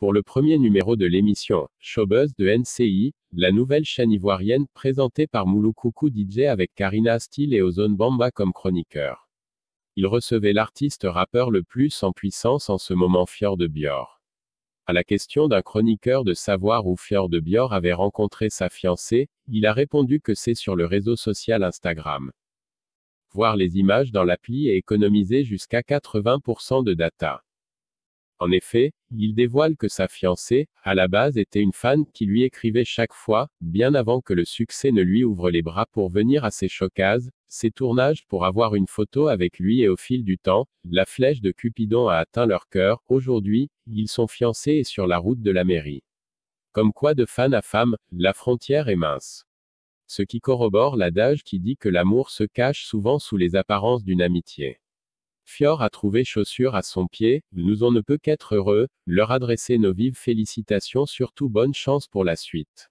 Pour le premier numéro de l'émission Showbuzz de NCI, la nouvelle chaîne ivoirienne présentée par Mouloukoukou DJ avec Karina Steele et Ozone Bamba comme chroniqueur. Il recevait l'artiste rappeur le plus en puissance en ce moment Fior de Bior. À la question d'un chroniqueur de savoir où Fior de Bior avait rencontré sa fiancée, il a répondu que c'est sur le réseau social Instagram. Voir les images dans l'appli et économiser jusqu'à 80% de data. En effet, il dévoile que sa fiancée, à la base était une fan qui lui écrivait chaque fois, bien avant que le succès ne lui ouvre les bras pour venir à ses showcases, ses tournages pour avoir une photo avec lui et au fil du temps, la flèche de Cupidon a atteint leur cœur, aujourd'hui, ils sont fiancés et sur la route de la mairie. Comme quoi de fan à femme, la frontière est mince. Ce qui corrobore l'adage qui dit que l'amour se cache souvent sous les apparences d'une amitié. Fior a trouvé chaussure à son pied, nous on ne peut qu'être heureux, leur adresser nos vives félicitations surtout bonne chance pour la suite.